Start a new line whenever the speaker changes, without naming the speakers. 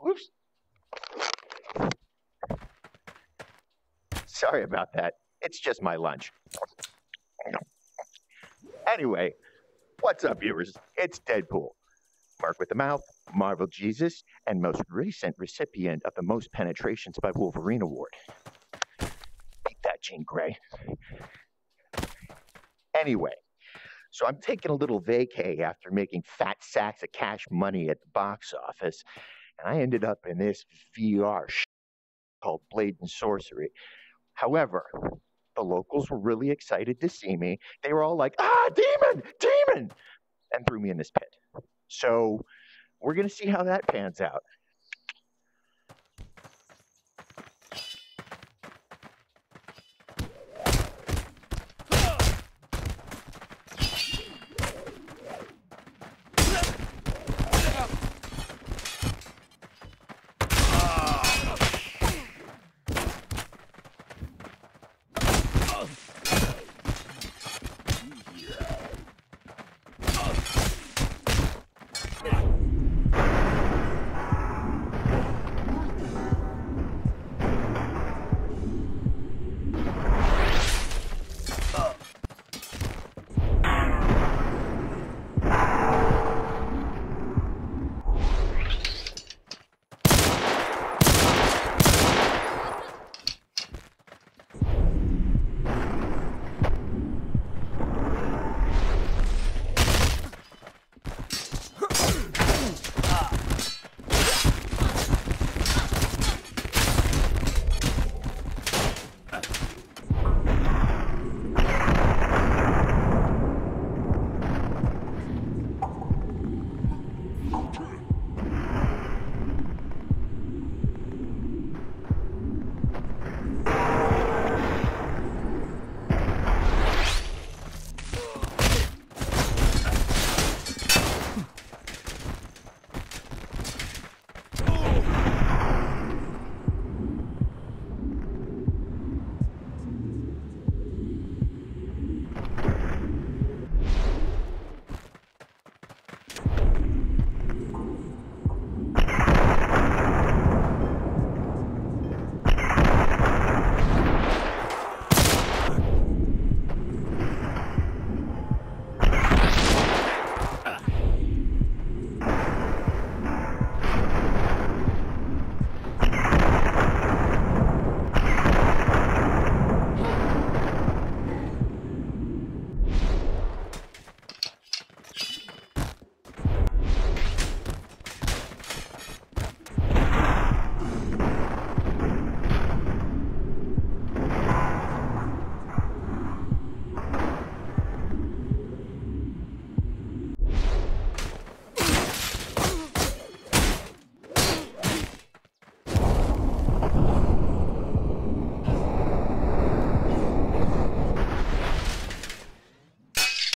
Whoops. Sorry about that. It's just my lunch. Anyway, what's up, viewers? It's Deadpool. Merc with the Mouth, Marvel Jesus, and most recent recipient of the Most Penetrations by Wolverine Award. Beat that, Jean Grey. Anyway, so I'm taking a little vacay after making fat sacks of cash money at the box office, and I ended up in this VR sh- called Blade and Sorcery. However, the locals were really excited to see me. They were all like, ah, demon, demon, and threw me in this pit. So we're going to see how that pans out. Oh!